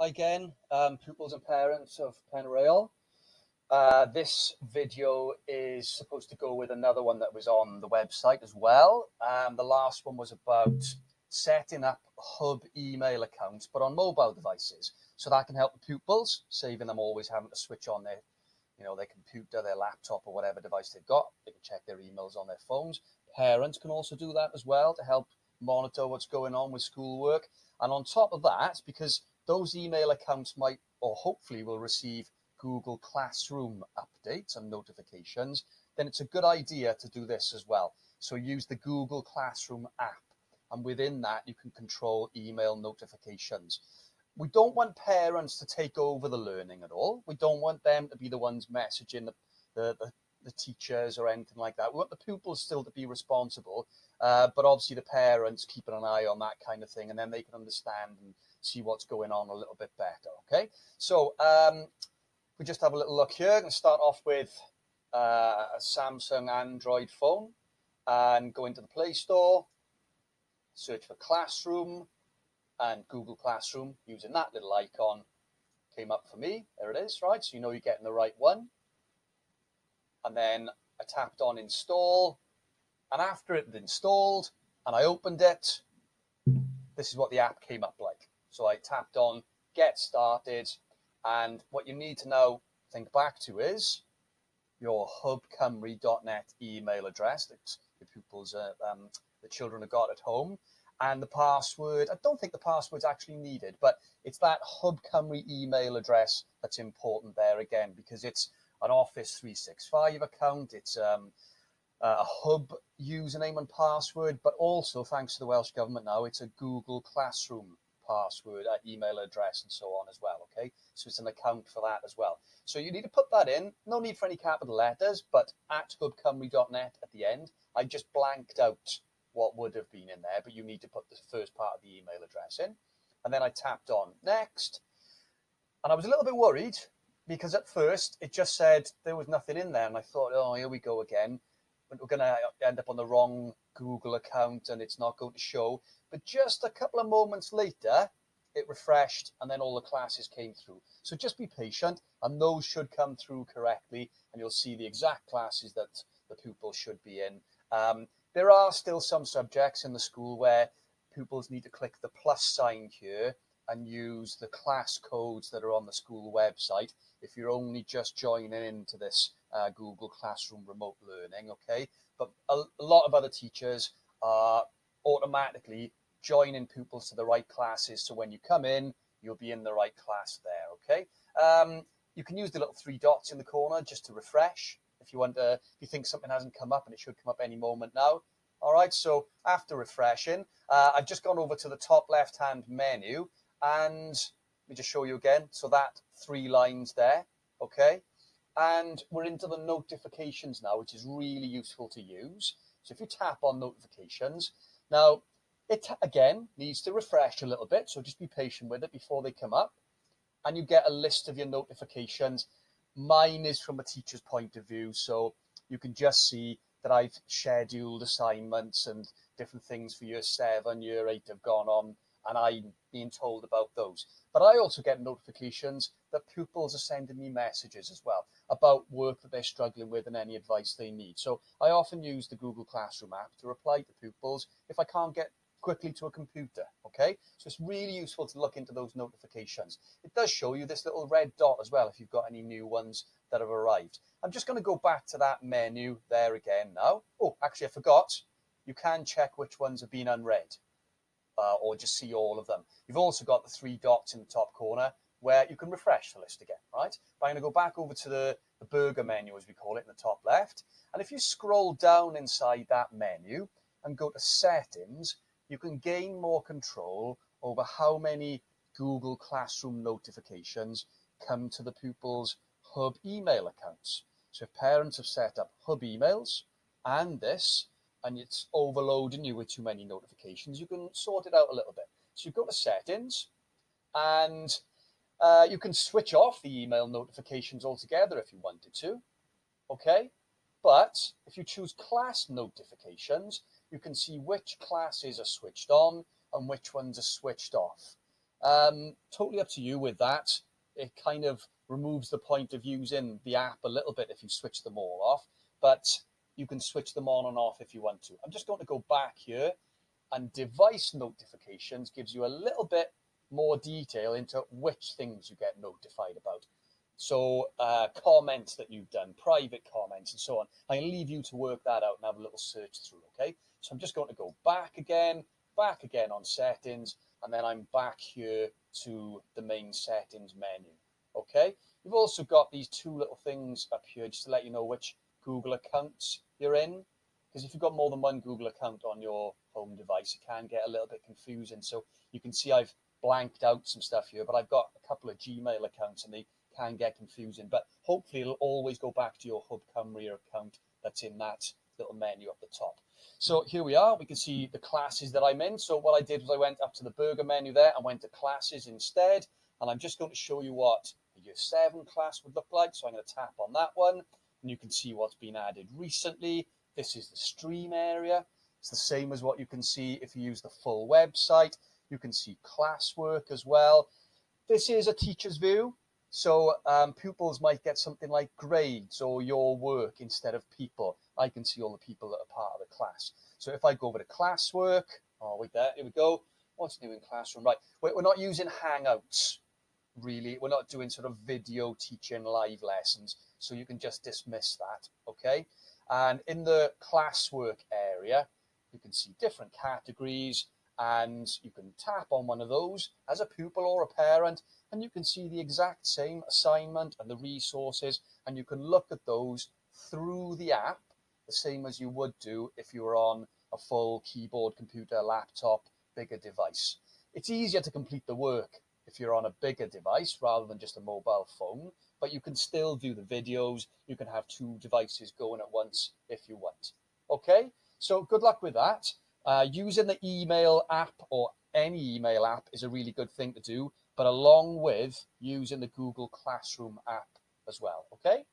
again, um, pupils and parents of Penyrheol. Uh, this video is supposed to go with another one that was on the website as well. Um, the last one was about setting up hub email accounts, but on mobile devices. So that can help the pupils, saving them always having to switch on their, you know, their computer, their laptop, or whatever device they've got. They can check their emails on their phones. Parents can also do that as well to help monitor what's going on with schoolwork. And on top of that, because those email accounts might or hopefully will receive Google Classroom updates and notifications, then it's a good idea to do this as well. So use the Google Classroom app, and within that, you can control email notifications. We don't want parents to take over the learning at all. We don't want them to be the ones messaging the, the, the, the teachers or anything like that. We want the pupils still to be responsible, uh, but obviously the parents keeping an eye on that kind of thing, and then they can understand and see what's going on a little bit better. Okay, so um, we just have a little look here and start off with uh, a Samsung Android phone and go into the Play Store, search for Classroom and Google Classroom using that little icon came up for me. There it is, right? So you know you're getting the right one. And then I tapped on install and after it had installed and I opened it, this is what the app came up like. So I tapped on get started. And what you need to now think back to is your hubcymru.net email address that the pupils, uh, um, the children have got at home. And the password, I don't think the password's actually needed, but it's that Hub Cymru email address that's important there again, because it's an Office 365 account. It's um, a hub username and password, but also thanks to the Welsh Government now, it's a Google Classroom password, uh, email address, and so on as well. Okay, so it's an account for that as well. So you need to put that in. No need for any capital letters, but at hubcymru.net at the end, I just blanked out what would have been in there, but you need to put the first part of the email address in. And then I tapped on next, and I was a little bit worried because at first it just said there was nothing in there, and I thought, oh, here we go again. We're going to end up on the wrong Google account, and it's not going to show. But just a couple of moments later, it refreshed and then all the classes came through. So just be patient and those should come through correctly and you'll see the exact classes that the pupil should be in. Um, there are still some subjects in the school where pupils need to click the plus sign here and use the class codes that are on the school website if you're only just joining into this uh, Google Classroom remote learning, okay? But a, a lot of other teachers are automatically joining pupils to the right classes. So when you come in, you'll be in the right class there, okay? Um, you can use the little three dots in the corner just to refresh. If you want to, if you think something hasn't come up and it should come up any moment now. All right, so after refreshing, uh, I've just gone over to the top left-hand menu and let me just show you again. So that three lines there, okay? And we're into the notifications now, which is really useful to use. So if you tap on notifications, now it again needs to refresh a little bit, so just be patient with it before they come up. And you get a list of your notifications. Mine is from a teacher's point of view, so you can just see that I've scheduled assignments and different things for year seven, year eight have gone on, and I'm being told about those. But I also get notifications that pupils are sending me messages as well about work that they're struggling with and any advice they need. So I often use the Google Classroom app to reply to pupils if I can't get quickly to a computer. Okay, so it's really useful to look into those notifications. It does show you this little red dot as well if you've got any new ones that have arrived. I'm just going to go back to that menu there again now. Oh, actually, I forgot. You can check which ones have been unread uh, or just see all of them. You've also got the three dots in the top corner where you can refresh the list again, right? But I'm going to go back over to the, the burger menu, as we call it, in the top left. And if you scroll down inside that menu and go to settings, you can gain more control over how many Google Classroom notifications come to the pupils' Hub email accounts. So if parents have set up Hub emails and this, and it's overloading you with too many notifications, you can sort it out a little bit. So you go to settings and uh, you can switch off the email notifications altogether if you wanted to. Okay. But if you choose class notifications, you can see which classes are switched on and which ones are switched off. Um, totally up to you with that. It kind of removes the point of using the app a little bit if you switch them all off, but you can switch them on and off if you want to. I'm just going to go back here and device notifications gives you a little bit more detail into which things you get notified about. So uh, comments that you've done, private comments and so on. I leave you to work that out and have a little search through, okay? So I'm just going to go back again, back again on settings, and then I'm back here to the main settings menu, okay? You've also got these two little things up here just to let you know which Google accounts you're in. Because if you've got more than one Google account on your home device, it can get a little bit confusing. So you can see I've blanked out some stuff here, but I've got a couple of Gmail accounts and they can get confusing, but hopefully it'll always go back to your Hub Cymru account that's in that little menu up the top. So here we are, we can see the classes that I'm in. So what I did was I went up to the burger menu there and went to classes instead. And I'm just going to show you what a year seven class would look like. So I'm going to tap on that one and you can see what's been added recently. This is the stream area. It's the same as what you can see if you use the full website. You can see classwork as well. This is a teacher's view. So um, pupils might get something like grades or your work instead of people. I can see all the people that are part of the class. So if I go over to classwork, oh wait there, here we go. What's new in classroom? Right, we're not using Hangouts, really. We're not doing sort of video teaching live lessons. So you can just dismiss that, okay? And in the classwork area, you can see different categories and you can tap on one of those as a pupil or a parent and you can see the exact same assignment and the resources and you can look at those through the app the same as you would do if you were on a full keyboard computer laptop bigger device it's easier to complete the work if you're on a bigger device rather than just a mobile phone but you can still do the videos you can have two devices going at once if you want okay so good luck with that uh, using the email app or any email app is a really good thing to do but along with using the Google Classroom app as well. Okay.